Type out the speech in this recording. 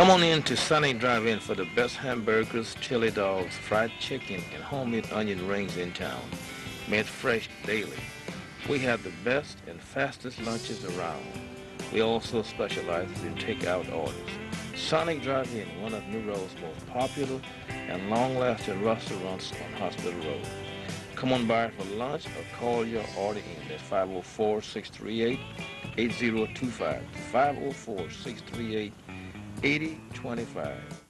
Come on in to Sonic Drive-In for the best hamburgers, chili dogs, fried chicken, and homemade onion rings in town. Made fresh daily. We have the best and fastest lunches around. We also specialize in takeout orders. Sonic Drive-In, one of New Roads' most popular and long-lasting restaurants on Hospital Road. Come on by for lunch or call your order in at 504-638-8025. 504-638-8025. 8025.